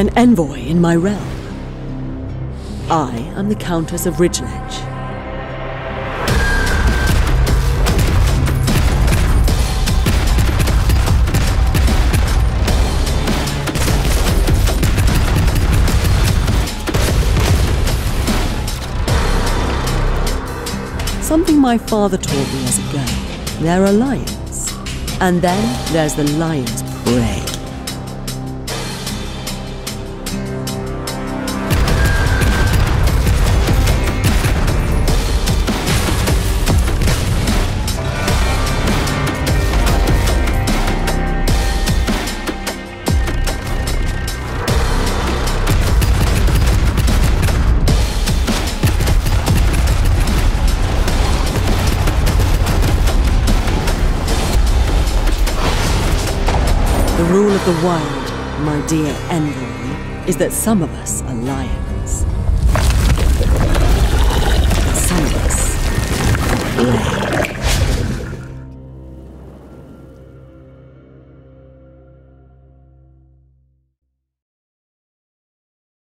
an envoy in my realm. I am the Countess of Ridgeledge. Something my father taught me as a girl. There are lions. And then there's the lion's prey. The rule of the wild, my dear envoy, is that some of us are lions. Some of us are.